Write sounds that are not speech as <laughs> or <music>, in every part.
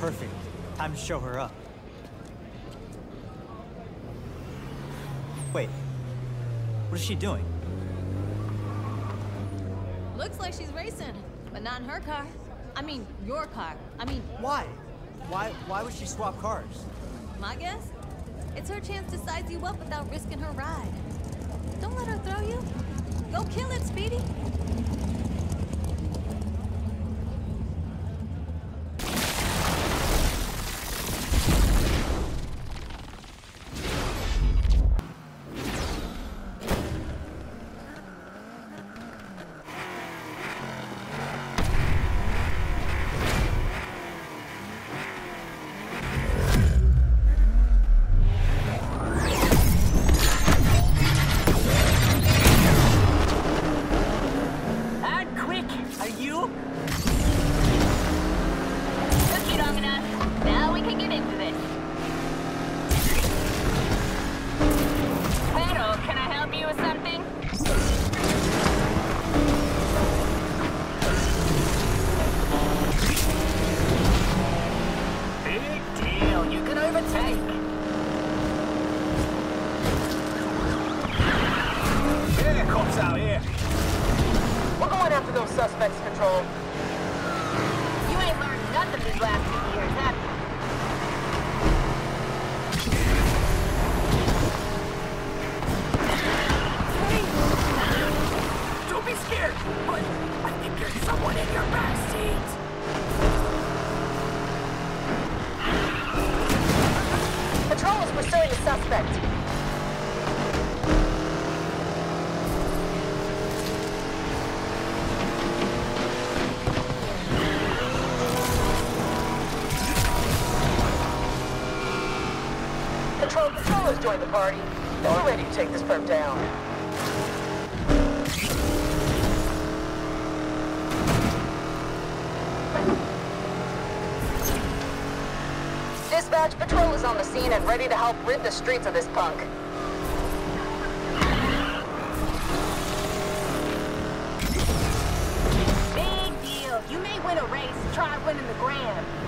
Perfect. Time to show her up. Wait. What is she doing? Looks like she's racing, but not in her car. I mean, your car. I mean, Why? Why why would she swap cars? my guess? It's her chance to size you up without risking her ride. Don't let her throw you. Go kill it, Speedy. Joined the party. We're ready to take this perp down. Dispatch, Patrol is on the scene and ready to help rid the streets of this punk. Big deal. You may win a race. Try winning the grand.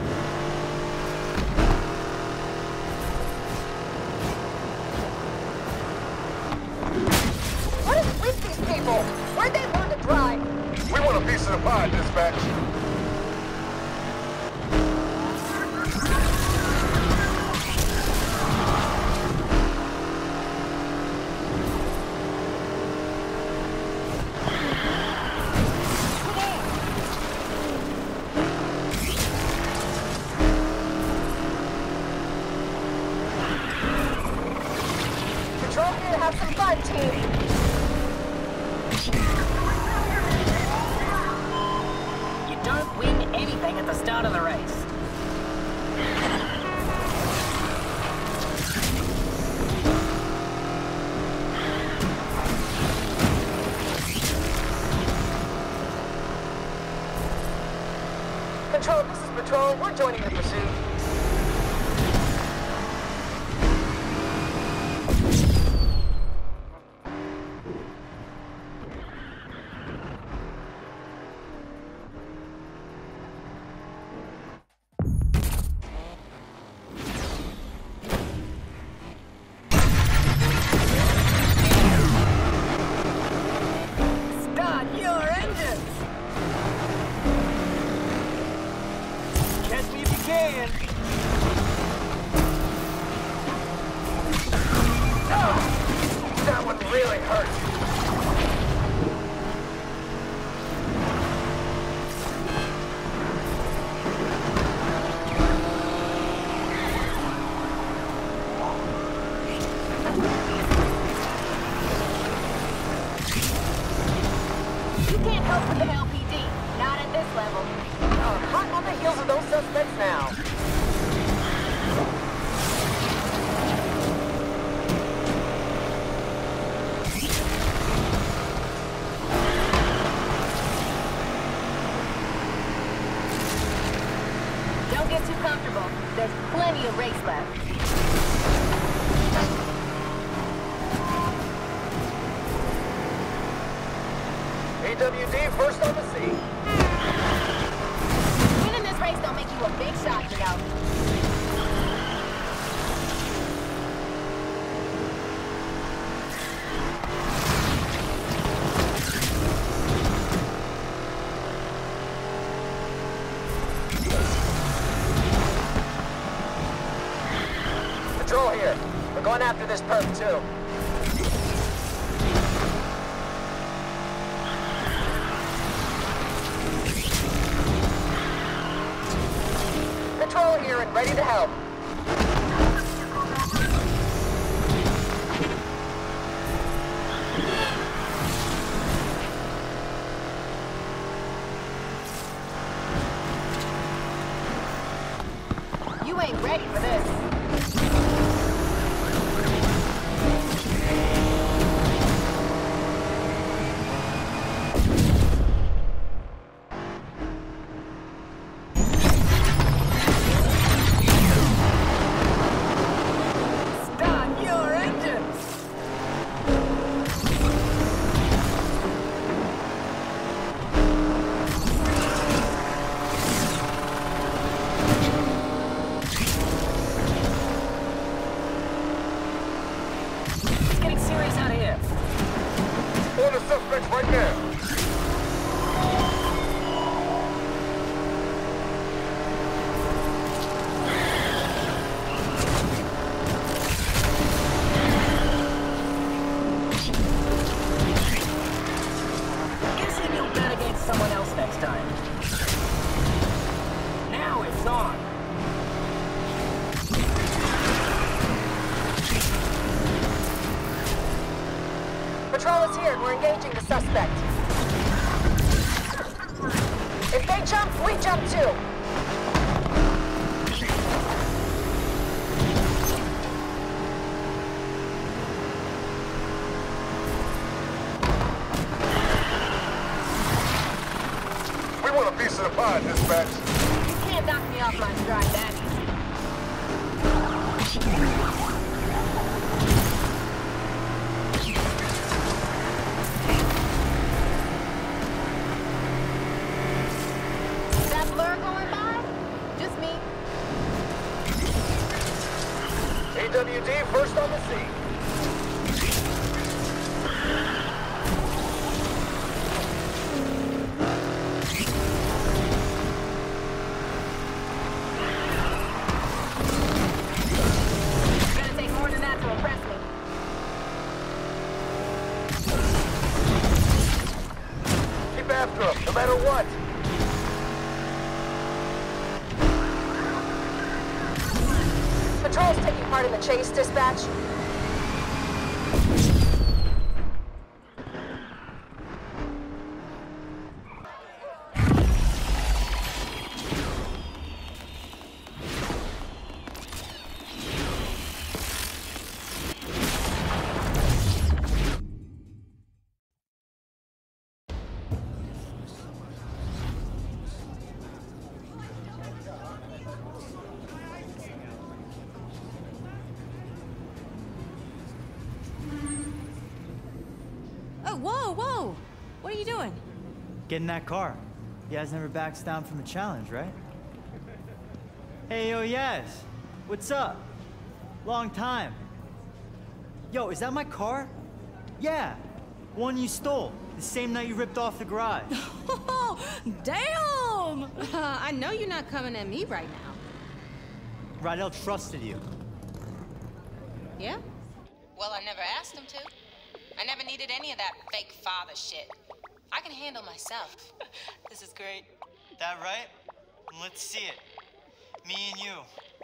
Joining the pursuit. Suspects now. Don't get too comfortable. There's plenty of race left. AWD first on this perp, too. Patrol here and ready to help. Patrol is here we're engaging the suspect. If they jump, we jump too. We want a piece of the pie, dispatch. You can't knock me off my stride that easy. AWD first on the scene. Chase, dispatch. You doing? Get in that car. Yaz never backs down from a challenge, right? Hey, yo, Yaz. What's up? Long time. Yo, is that my car? Yeah. One you stole. The same night you ripped off the garage. Oh, <laughs> damn! <laughs> I know you're not coming at me right now. Rydell trusted you. Yeah? Well, I never asked him to. I never needed any of that fake father shit. I can handle myself. <laughs> this is great. That right? Let's see it. Me and you.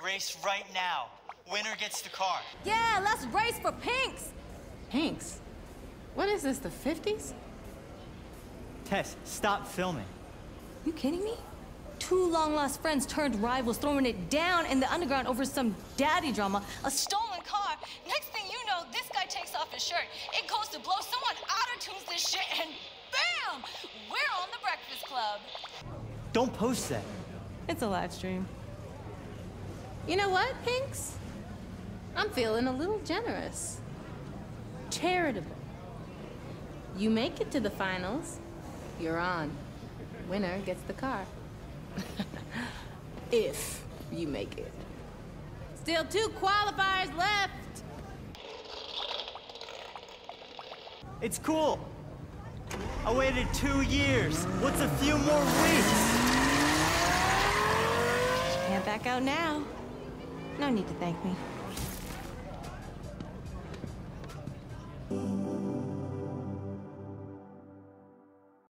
Race right now. Winner gets the car. Yeah, let's race for pinks! Pinks? what is this, the 50s? Tess, stop filming. You kidding me? Two long lost friends turned rivals throwing it down in the underground over some daddy drama. A stolen car. Next thing you know, this guy takes off his shirt. It goes to blow. Someone auto-tunes this shit and bam! We're on the Breakfast Club. Don't post that. It's a live stream. You know what, Hanks? I'm feeling a little generous. Charitable. You make it to the finals, you're on. Winner gets the car. <laughs> If you make it. Still two qualifiers left. It's cool. I waited two years. What's a few more weeks? Can't back out now. No need to thank me.